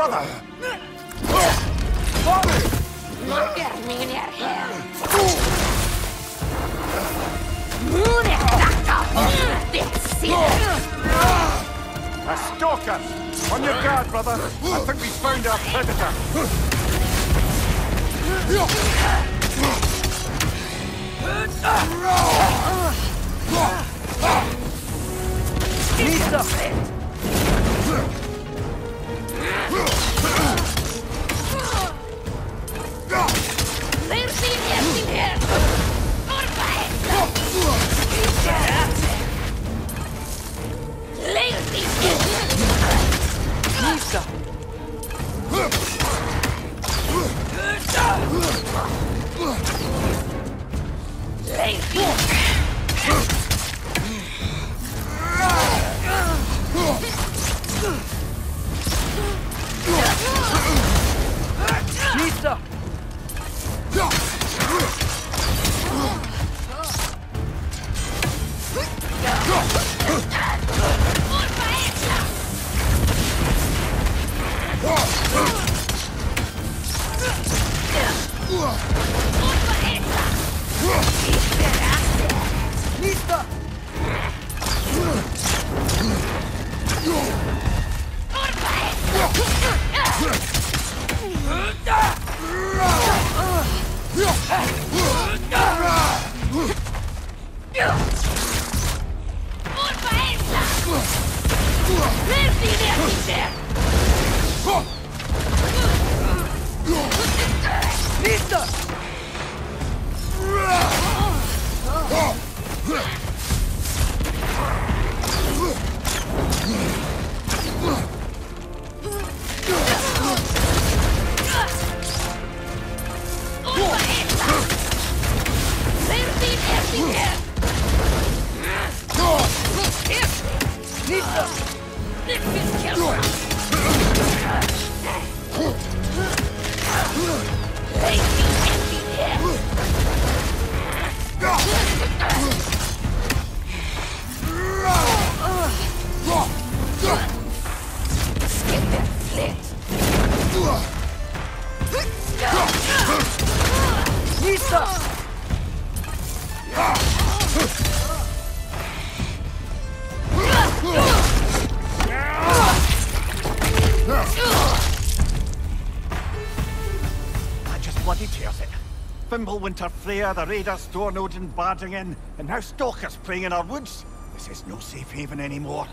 brother! Terminer här. Munetakka! Det ser A stalker! On your guard, brother! I think we found our predator! Lisa! Mersin Leirtin! Listo. Lisa! That just bloody tears it. Fimbulwinter Freya, the raiders, Thor and Odin barging in, and now stalkers playing in our woods. This is no safe haven anymore.